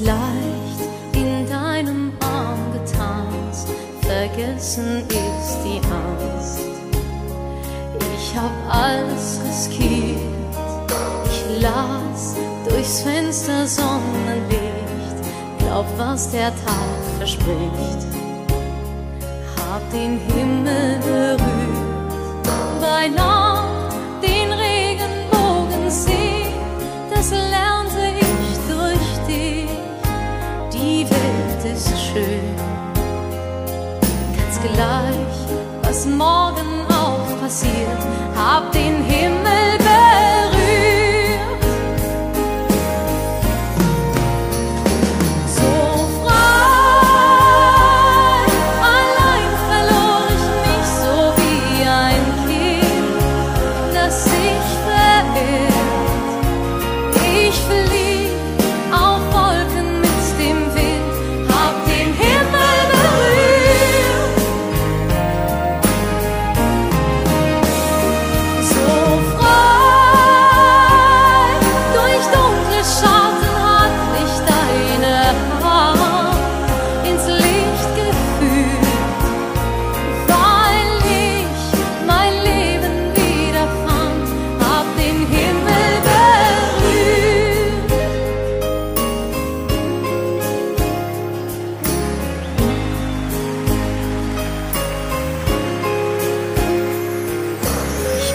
leicht in deinem Arm getanzt, vergessen ist die Angst. Ich hab alles riskiert, ich las durchs Fenster Sonnenlicht, glaub, was der Tag verspricht, hab den Himmel auch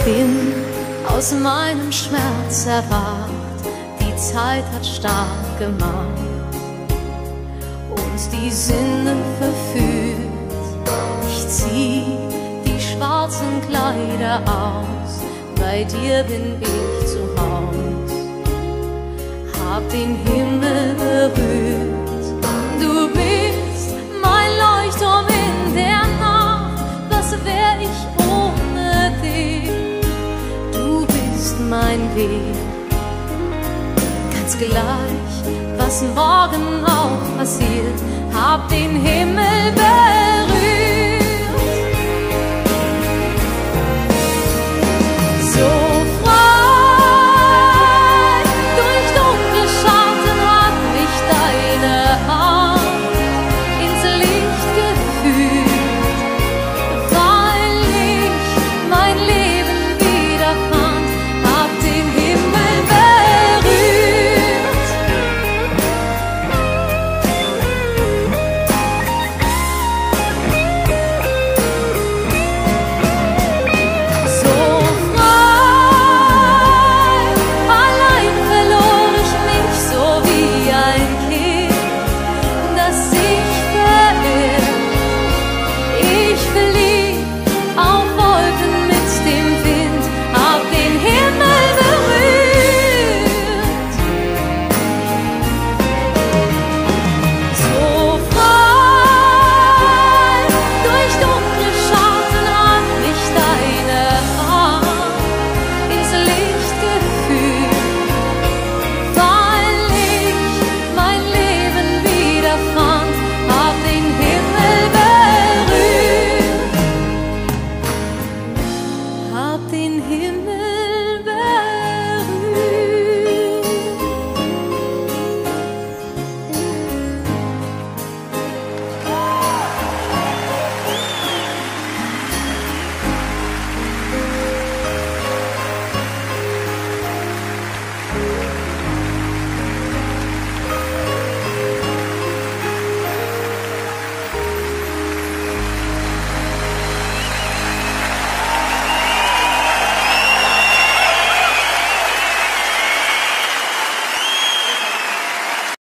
bin aus meinem Schmerz erwacht, die Zeit hat stark gemacht und die Sinne verführt. Ich zieh die schwarzen Kleider aus, bei dir bin ich zu Haus. Hab den Himmel berührt, mein Weg, ganz gleich, was morgen auch passiert. Hab den Himmel.